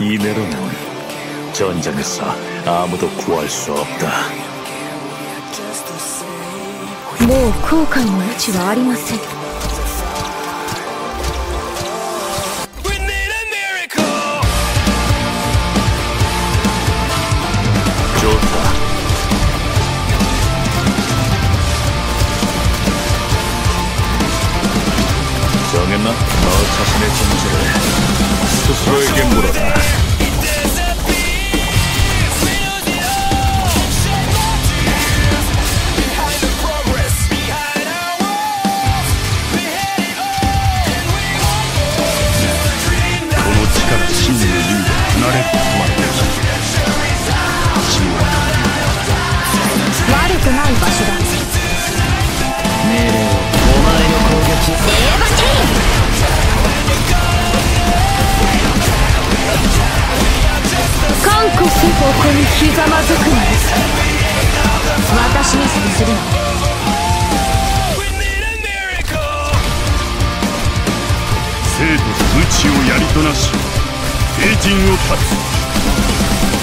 이내로는 전장에서 아무도 구할 수 없다. もう後悔の余地はありません We need a miracle. 좋다. 정했나? 너 자신의 존재를 스스로에게 물어라. ここにひざまずくな私にするな We need a miracle. 生と無知をやりとなし帝人を断つ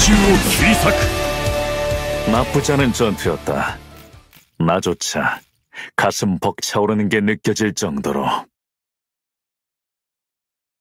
甲冑を切り裂く 나쁘지 않은 전투였다. 나조차 가슴 벅차오르는 게 느껴질 정도로